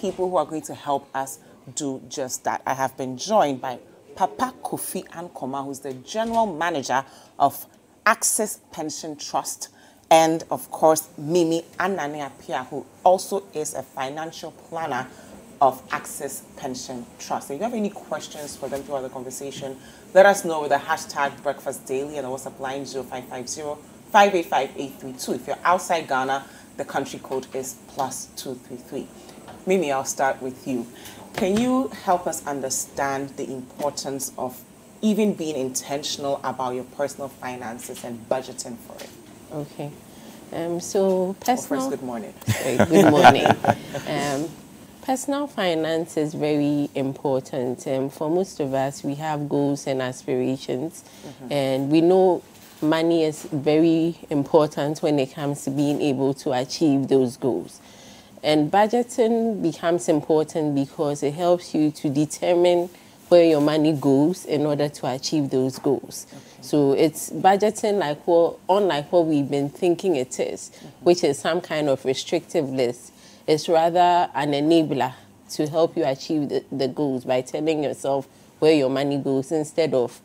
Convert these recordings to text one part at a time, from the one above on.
people who are going to help us do just that. I have been joined by Papa Kofi Ankomah, who's the General Manager of Axis Pension Trust, and of course, Mimi Anane Appiah, who also is a financial planner of Axis Pension Trust. If you have any questions for them throughout the conversation, let us know with the hashtag Breakfast Daily and the WhatsApp line 0550 585 832. If you're outside Ghana, the country code is plus 233. Mimi, I'll start with you. Can you help us understand the importance of even being intentional about your personal finances and budgeting for it? Okay. Um, so personal. Well, first, good morning. Sorry, good morning. um, personal finance is very important. Um, for most of us, we have goals and aspirations, mm-hmm. and we know money is very important when it comes to being able to achieve those goals. And budgeting becomes important because it helps you to determine where your money goes in order to achieve those goals. Okay. So it's budgeting like what, unlike what we've been thinking it is, mm-hmm. which is some kind of restrictive list. It's rather an enabler to help you achieve the, the goals by telling yourself where your money goes instead of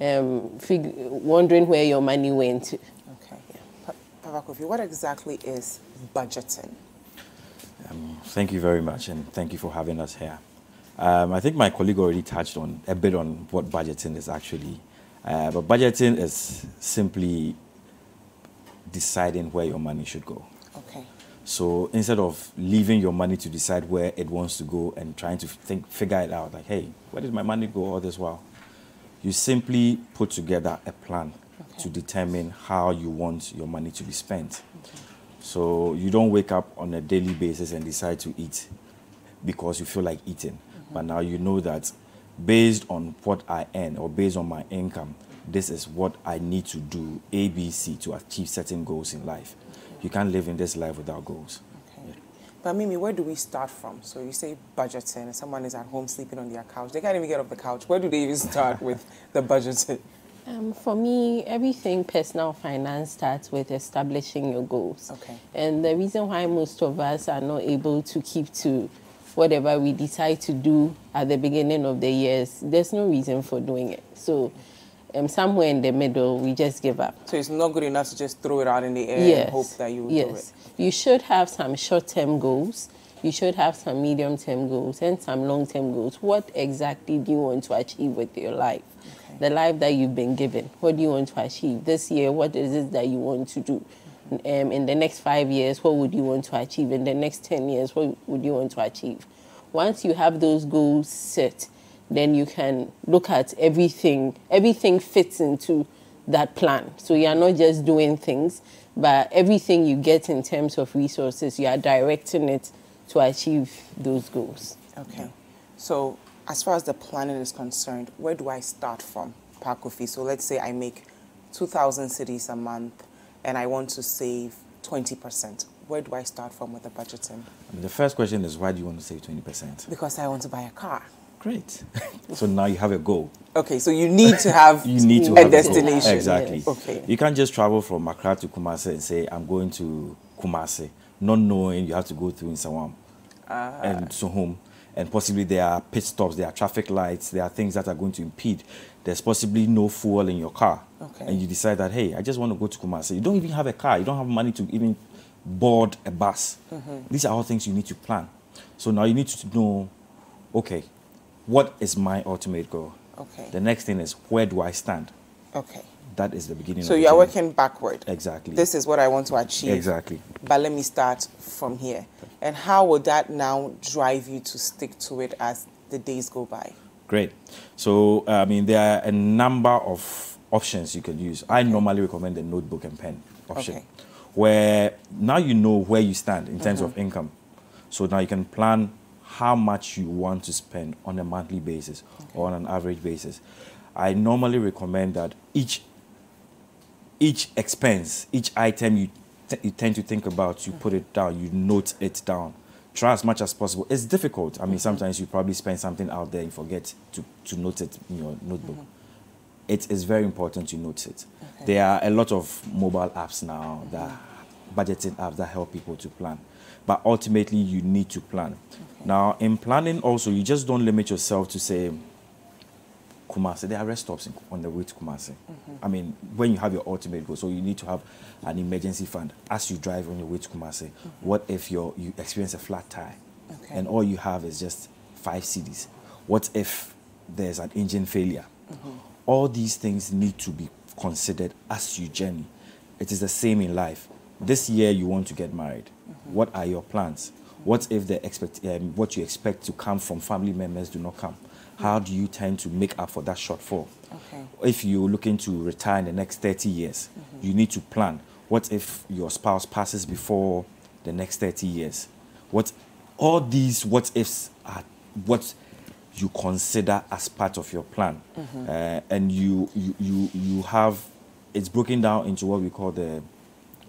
um, fig- wondering where your money went to. Okay. Yeah. Papa Kofi, what exactly is budgeting? Um, thank you very much, and thank you for having us here. Um, I think my colleague already touched on a bit on what budgeting is actually. Uh, but budgeting is simply deciding where your money should go. Okay. So instead of leaving your money to decide where it wants to go and trying to think, figure it out, like, hey, where did my money go all this while? You simply put together a plan okay. to determine how you want your money to be spent. Okay. So you don't wake up on a daily basis and decide to eat because you feel like eating. Mm-hmm. But now you know that based on what I earn or based on my income, this is what I need to do, ABC, to achieve certain goals in life. You can't live in this life without goals. Okay. Yeah. But Mimi, where do we start from? So you say budgeting, and someone is at home sleeping on their couch. They can't even get off the couch. Where do they even start with the budgeting? Um, for me, everything personal finance starts with establishing your goals. Okay. And the reason why most of us are not able to keep to whatever we decide to do at the beginning of the years, there's no reason for doing it. So um, somewhere in the middle, we just give up. So it's not good enough to just throw it out in the air yes. and hope that you will yes. do it. You should have some short-term goals. You should have some medium-term goals and some long-term goals. What exactly do you want to achieve with your life? The life that you've been given. What do you want to achieve this year? What is it that you want to do? Um, in the next five years, what would you want to achieve? In the next 10 years, what would you want to achieve? Once you have those goals set, then you can look at everything. Everything fits into that plan. So you are not just doing things, but everything you get in terms of resources, you are directing it to achieve those goals. Okay. So as far as the planning is concerned, where do I start from, Paa Kofi? So let's say I make 2,000 cedis a month and I want to save 20%. Where do I start from with the budgeting? I mean, the first question is why do you want to save 20%? Because I want to buy a car. Great. so now you have a goal. Okay, so you need to have you need to a have destination. A exactly. Yes. Okay. You can't just travel from Accra to Kumasi and say I'm going to Kumasi, not knowing you have to go through Nsawam uh, and so home and possibly there are pit stops, there are traffic lights, there are things that are going to impede. There's possibly no fuel in your car. Okay. And you decide that, hey, I just want to go to Kumasi. You don't even have a car. You don't have money to even board a bus. Mm-hmm. These are all things you need to plan. So now you need to know, okay, what is my ultimate goal? Okay. The next thing is, where do I stand? Okay that is the beginning. So you are working backward. Exactly. This is what I want to achieve. Exactly. But let me start from here. And how will that now drive you to stick to it as the days go by? Great. So I mean, there are a number of options you can use. I normally recommend the notebook and pen option, okay. where now you know where you stand in terms mm-hmm. of income. So now you can plan how much you want to spend on a monthly basis okay. or on an average basis. I normally recommend that each each expense, each item you, you tend to think about, you put it down, you note it down. Try as much as possible. It's difficult. I mean, sometimes you probably spend something out there you forget to, to note it in your notebook. Mm-hmm. It is very important to note it. Okay. There are a lot of mobile apps now, that budgeting apps that help people to plan. but ultimately you need to plan. Now, in planning, also, you just don't limit yourself to say, Kumasi, there are rest stops in, on the way to Kumasi. I mean, when you have your ultimate goal, so you need to have an emergency fund as you drive on your way to Kumasi. What if you you experience a flat tire Okay. and all you have is just five cedis? What if there's an engine failure? All these things need to be considered as you journey. It is the same in life. This year you want to get married. What are your plans? What if the expect um, what you expect to come from family members do not come? How do you tend to make up for that shortfall? Okay. If you're looking to retire in the next 30 years, you need to plan. What if your spouse passes before the next 30 years? What all these what ifs are what you consider as part of your plan. Uh, and you, you you you have it's broken down into what we call the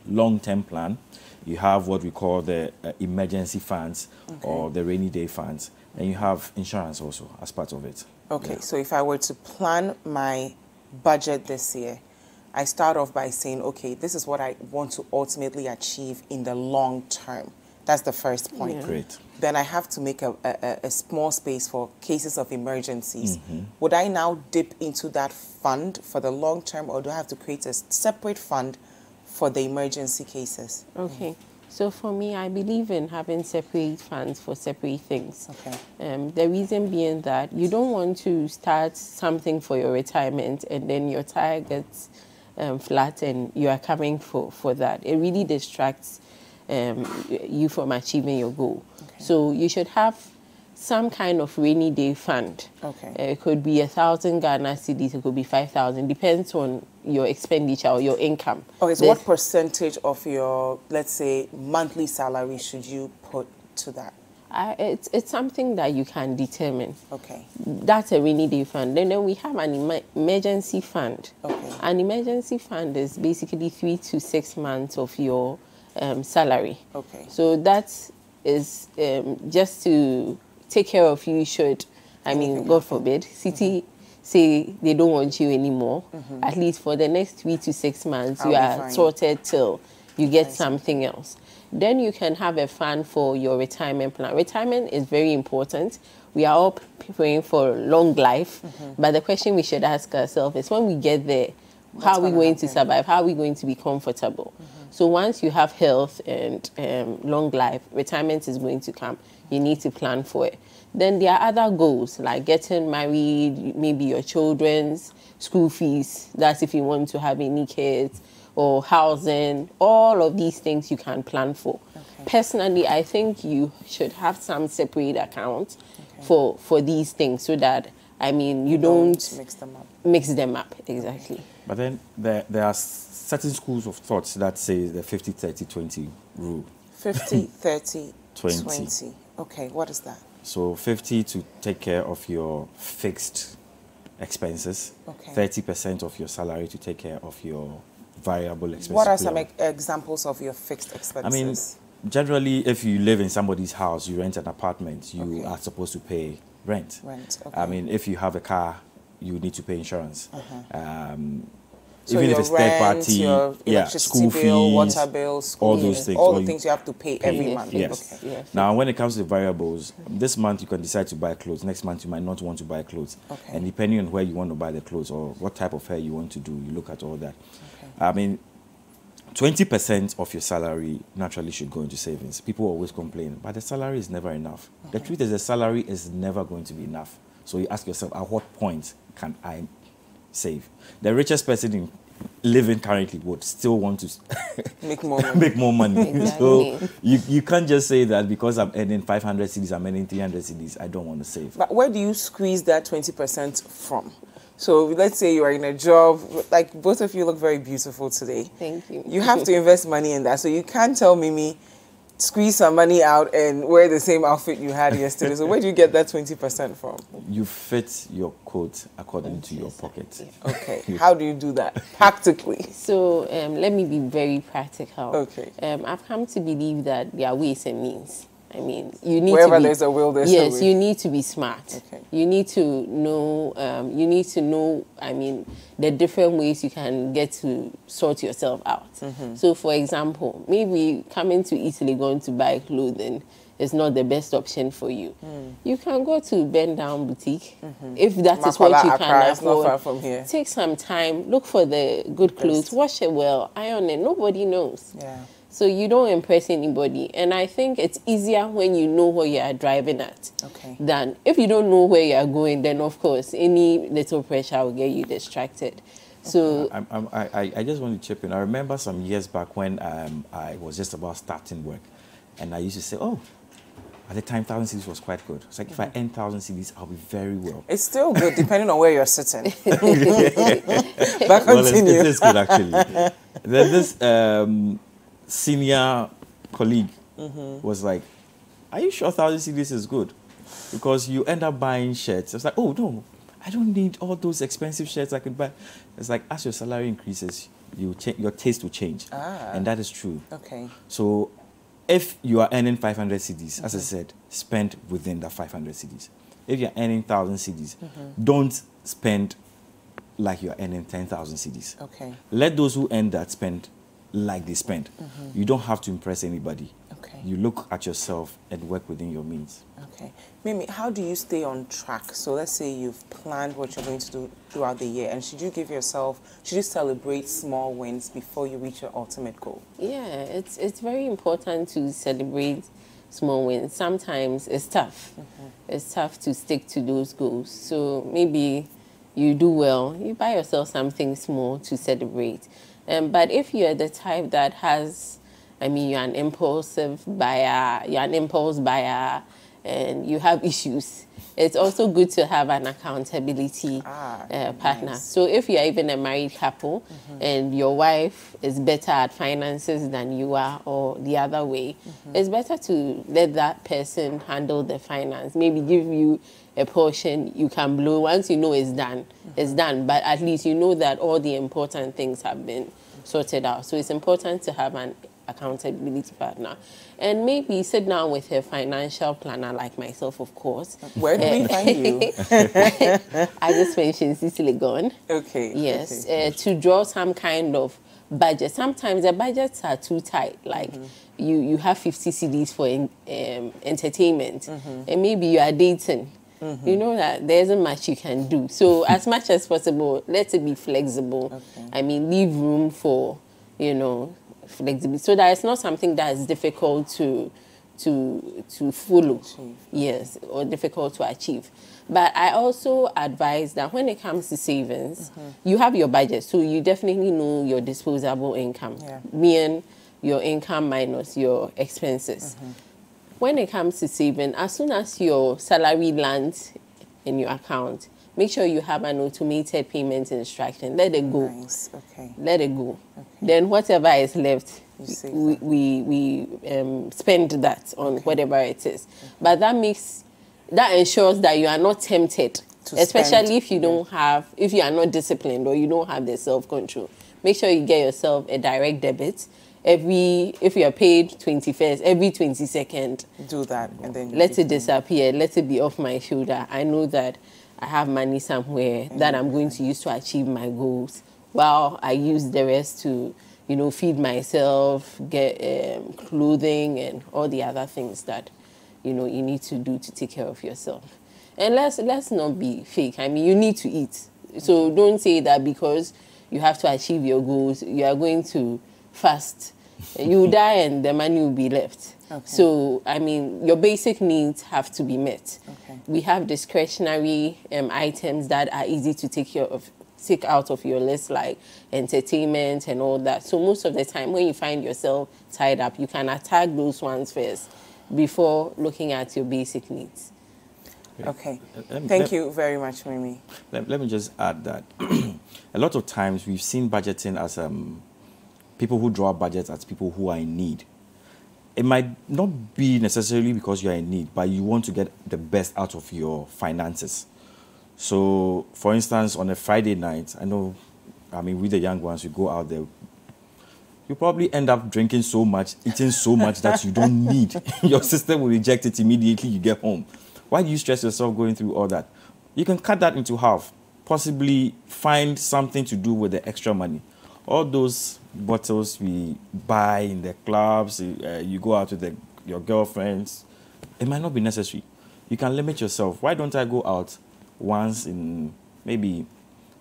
long-term plan. You have what we call the uh, emergency funds or the rainy day funds, and you have insurance also as part of it. Okay, so if I were to plan my budget this year, I start off by saying, okay, this is what I want to ultimately achieve in the long term. That's the first point. Yeah. Great. Then I have to make a, a, a small space for cases of emergencies. Mm-hmm. Would I now dip into that fund for the long term, or do I have to create a separate fund for the emergency cases? Okay. So for me, I believe in having separate funds for separate things. Okay. Um, the reason being that you don't want to start something for your retirement and then your tire gets um, flat and you are coming for, for that. It really distracts um, you from achieving your goal. Okay. So you should have some kind of rainy day fund. Okay. Uh, it could be a thousand Ghana cedis, it could be five thousand, depends on your expenditure or your income. Okay, so There's- what percentage of your, let's say, monthly salary should you put to that? I, it's, it's something that you can determine. Okay. That's a rainy day fund. Then, then we have an emer- emergency fund. Okay. An emergency fund is basically three to six months of your um, salary. Okay. So that is um, just to take care of you should, I mean, God forbid, Citi say they don't want you anymore. Mm-hmm. At least for the next three to six months, I'll you are fine. sorted till you get something else. Then you can have a fund for your retirement plan. Retirement is very important. We are all p- praying for long life, mm-hmm. but the question we should ask ourselves is when we get there, how are we gonna to survive? How are we going to be comfortable? So once you have health and um, long life, retirement is going to come. You need to plan for it. Then there are other goals like getting married, maybe your children's school fees. That's if you want to have any kids or housing. All of these things you can plan for. Personally, I think you should have some separate accounts for for these things so that I mean you don't mix them up. mix them up exactly. But then there, there are certain schools of thoughts that say the 50 30 20 rule. 50, 30, 20. 20. Okay, what is that? So 50 to take care of your fixed expenses, Okay. 30% of your salary to take care of your variable expenses. What are some e- examples of your fixed expenses? I mean, generally, if you live in somebody's house, you rent an apartment, you Okay. are supposed to pay rent. Rent, I okay. Uh-huh. mean, if you have a car, you need to pay insurance. Um, so even if it's rent, third party, your yeah, electricity school bill, fees, water bill, school all those things, all the you things you have to pay pay. every month. Yes. Okay. Yeah. Now, when it comes to variables, this month you can decide to buy clothes. Next month you might not want to buy clothes. Okay. And depending on where you want to buy the clothes or what type of hair you want to do, you look at all that. Okay. I mean, 20% of your salary naturally should go into savings. People always complain, but the salary is never enough. The truth is, the salary is never going to be enough. So you ask yourself, at what point can I save? The richest person in living currently would still want to Make more money. make more money. Exactly. So you, you can't just say that because I'm earning 500 cedis, I'm earning 300 cedis, I don't want to save. But where do you squeeze that 20% from? So let's say you are in a job, like both of you look very beautiful today. Thank you. You have to invest money in that. So you can't tell Mimi, squeeze some money out and wear the same outfit you had yesterday. So where do you get that 20% from? You fit your coat according to your pocket. Okay. How do you do that practically? So um, let me be very practical. Okay. Um, I've come to believe that there are ways and means. I mean, you need Wherever to be, there's a will, there's a yes, way. you need to be smart. Okay. You need to know. Um, you need to know. I mean, the different ways you can get to sort yourself out. Mm-hmm. So, for example, maybe coming to Italy, going to buy clothing is not the best option for you. Mm. You can go to Bend Down Boutique if that is what Makola you Accra can afford. far from here. Take some time, look for the good clothes, wash it well, iron it. Nobody knows. Yeah. So you don't impress anybody. And I think it's easier when you know what you are driving at. Okay. Than if you don't know where you are going, then of course any little pressure will get you distracted. So I'm, I'm, I, I- I just want to chip in. I remember some years back when um, I was just about starting work, and I used to say, "Oh, at the time, thousand cedis was quite good." It's like if I earn thousand cedis, I'll be very well. It's still good depending on where you're sitting. but continue. well, it's, continue. it is good actually. then this um, senior colleague Mm-hmm. was like, "Are you sure thousand cedis is good?" Because you end up buying shirts. It's like, "Oh no, I don't need all those expensive shirts I can buy." It's like as your salary increases, you your taste will change, Ah. and that is true. okay. So, if you are earning 500 cedis, as I said, spend within the 500 cedis. If you're earning 1,000 cedis, don't spend like you're earning 10,000 cedis. Okay. Let those who earn that spend like they spend. Mm-hmm. You don't have to impress anybody. Okay. You look at yourself and work within your means. Okay. Mimi, how do you stay on track? So let's say you've planned what you're going to do throughout the year, and should you give yourself, should you celebrate small wins before you reach your ultimate goal? Yeah, it's it's very important to celebrate small wins. Sometimes it's tough. Mm-hmm. It's tough to stick to those goals. So maybe you do well, you buy yourself something small to celebrate. Um, but if you're the type that has, I mean, you're an impulsive buyer, you're an impulse buyer, and you have issues, it's also good to have an accountability Ah, uh, partner. nice. So if you're even a married couple and your wife is better at finances than you are, or the other way, it's better to let that person handle the finance. Maybe give you a portion you can blow. Once you know it's done, it's done. But at least you know that all the important things have been sorted out. So it's important to have an accountability partner. And maybe sit down with a financial planner like myself, of course. Where do we find you? I just mentioned Cecily Gone. Okay. Yes, okay. uh, to draw some kind of budget. Sometimes the budgets are too tight. Like you, you have 50 cedis for en- um, entertainment, and maybe you are dating. You know that there isn't much you can do. So as much as possible, let it be flexible. Okay. I mean, leave room for you know flexibility, so that it's not something that is difficult to to to follow. Achieve. Yes, or difficult to achieve. But I also advise that when it comes to savings, mm-hmm. you have your budget, so you definitely know your disposable income, Yeah. meaning your income minus your expenses. Mm-hmm. When it comes to saving, as soon as your salary lands in your account, make sure you have an automated payment instruction. Let it go Nice. Okay. let it go. Then whatever is left, we, we, we um, spend that on whatever it is. But that makes, that ensures that you are not tempted, To especially spend, if you don't have, if you are not disciplined or you don't have the self control. Make sure you get yourself a direct debit. Every, if you are paid 21st, every 22nd, Do that, and then let it disappear. Let it be off my shoulder. I know that I have money somewhere that I'm going to use to achieve my goals. While I use the rest to, you know, feed myself, get um, clothing, and all the other things that, you know, you need to do to take care of yourself. And let's let's not be fake. I mean, you need to eat. So don't say that because you have to achieve your goals, you are going to fast. You die and the money will be left. Okay. So, I mean, your basic needs have to be met. Okay. We have discretionary um, items that are easy to take care of, take out of your list, like entertainment and all that. So most of the time, when you find yourself tied up, you can attack those ones first before looking at your basic needs. Okay. Let me- Thank let- you very much, Mimi. Let, let me just add that a lot of times we've seen budgeting as um, people who draw budgets as people who are in need. It might not be necessarily because you are in need, but you want to get the best out of your finances. So, for instance, on a Friday night, I know, I mean, with the young ones, you go out there, you probably end up drinking so much, eating so much that you don't need. Your system will reject it immediately you get home. Why do you stress yourself going through all that? you can cut that into half. Possibly find something to do with the extra money. All those bottles we buy in the clubs, uh, you go out with the, your girlfriends, it might not be necessary. You can limit yourself. Why don't I go out once in maybe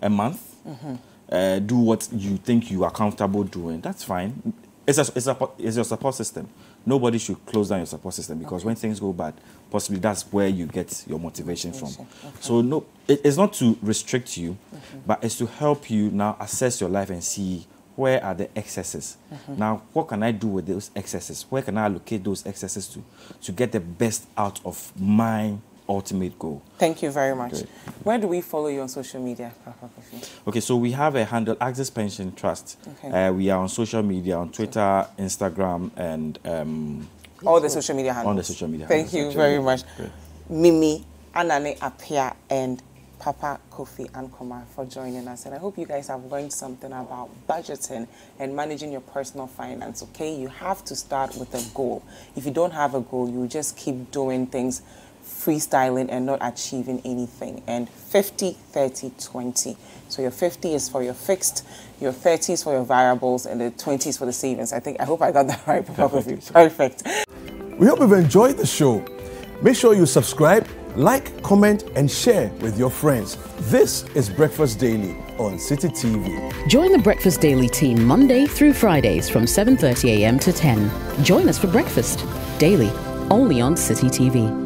a month? Mm-hmm. Uh, do what you think you are comfortable doing. That's fine. It's a, it's, a, it's your support system. Nobody should close down your support system because okay. when things go bad, possibly that's where you get your motivation from. Okay. So no, it, it's not to restrict you, mm-hmm. but it's to help you now assess your life and see where are the excesses. Mm-hmm. Now, what can I do with those excesses? Where can I allocate those excesses to to get the best out of my ultimate goal? Thank you very much. Great. Where do we follow you on social media, Okay, so we have a handle, Axis Pension Trust. Okay. Uh, we are on social media, on Twitter, Instagram, and... Um, all the social media handles. On the social media Thank handles, you very much. Great. Mimi, Anane Appiah, and Papa Kofi Ankomah for joining us. And I hope you guys have learned something about budgeting and managing your personal finance, okay? You have to start with a goal. If you don't have a goal, you just keep doing things freestyling and not achieving anything. And 50, 30, 20. So your 50 is for your fixed, your 30 is for your variables, and the 20 is for the savings. I think, I hope I got that right, Papa Kofi. Perfect. We hope you've enjoyed the show. Make sure you subscribe like, comment, and share with your friends. This is Breakfast Daily on Citi TV. Join the Breakfast Daily team Monday through Fridays from 7:30 a.m. to 10. Join us for breakfast daily only on Citi TV.